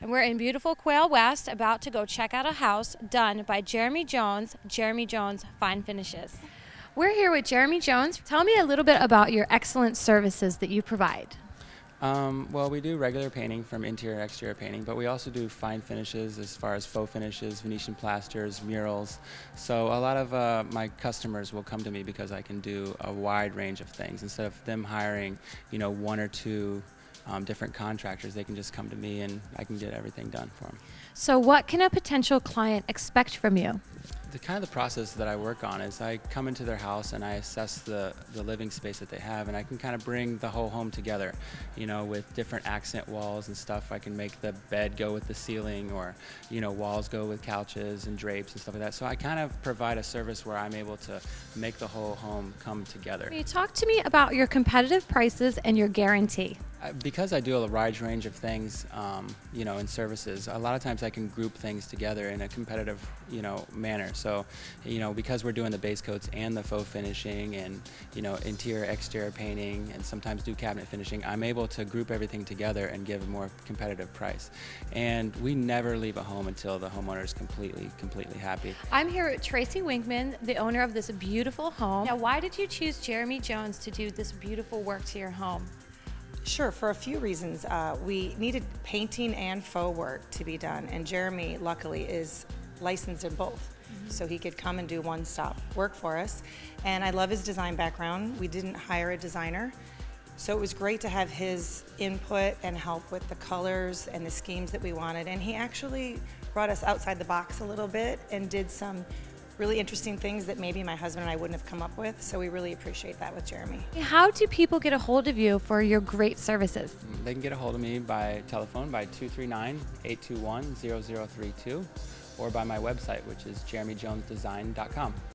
and we're in beautiful Quail West about to go check out a house done by Jeremy Jones, Jeremy Jones Fine Finishes. We're here with Jeremy Jones. Tell me a little bit about your excellent services that you provide. Um, well, we do regular painting from interior exterior painting, but we also do fine finishes as far as faux finishes, Venetian plasters, murals. So a lot of uh, my customers will come to me because I can do a wide range of things. Instead of them hiring, you know, one or two um, different contractors, they can just come to me and I can get everything done for them. So, what can a potential client expect from you? the kind of the process that I work on is I come into their house and I assess the, the living space that they have and I can kind of bring the whole home together, you know, with different accent walls and stuff. I can make the bed go with the ceiling or, you know, walls go with couches and drapes and stuff like that. So I kind of provide a service where I'm able to make the whole home come together. Can you talk to me about your competitive prices and your guarantee? Because I do a wide range of things, um, you know, in services, a lot of times I can group things together in a competitive, you know, manner. So, you know, because we're doing the base coats and the faux finishing and, you know, interior, exterior painting and sometimes do cabinet finishing, I'm able to group everything together and give a more competitive price. And we never leave a home until the homeowner is completely, completely happy. I'm here with Tracy Winkman, the owner of this beautiful home. Now, why did you choose Jeremy Jones to do this beautiful work to your home? Sure, for a few reasons. Uh, we needed painting and faux work to be done, and Jeremy, luckily, is licensed in both. Mm-hmm. So he could come and do one stop work for us. And I love his design background. We didn't hire a designer. So it was great to have his input and help with the colors and the schemes that we wanted. And he actually brought us outside the box a little bit and did some really interesting things that maybe my husband and I wouldn't have come up with. So we really appreciate that with Jeremy. How do people get a hold of you for your great services? They can get a hold of me by telephone by 239 821 0032 or by my website, which is jeremyjonesdesign.com.